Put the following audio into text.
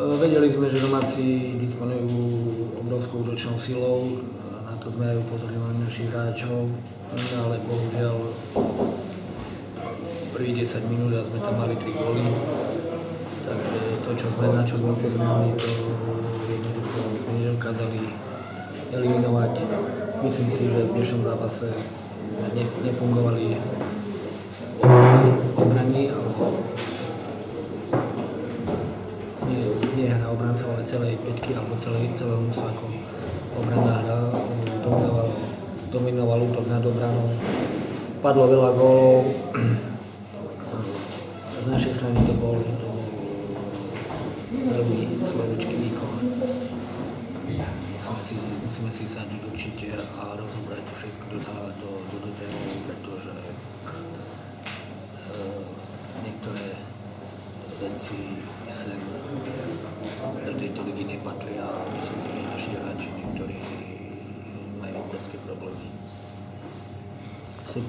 vedeli sme, že domáci disponujú obrovskou útočnou silou, na to sme aj upozorňovali našich hráčov, ale bohužiaľ prvých 10 minút a sme tam mali 3 góly. Takže to, čo sme, na čo sme upozorňovali, to jednoducho sme nedokázali eliminovať. Myslím si, že v dnešnom zápase ne, nefungovali nie, hra obranca, ale celej peťky alebo celej, celého musa ako obrana hra. Dominoval, dominoval útok nad obranou. Padlo veľa gólov. Z našej strany to bol, to bol veľmi slovičký výkon. Musíme si, musíme si sadnúť určite a rozobrať všetko dodávať do, do detailov, pretože uh, niektoré veci sem خد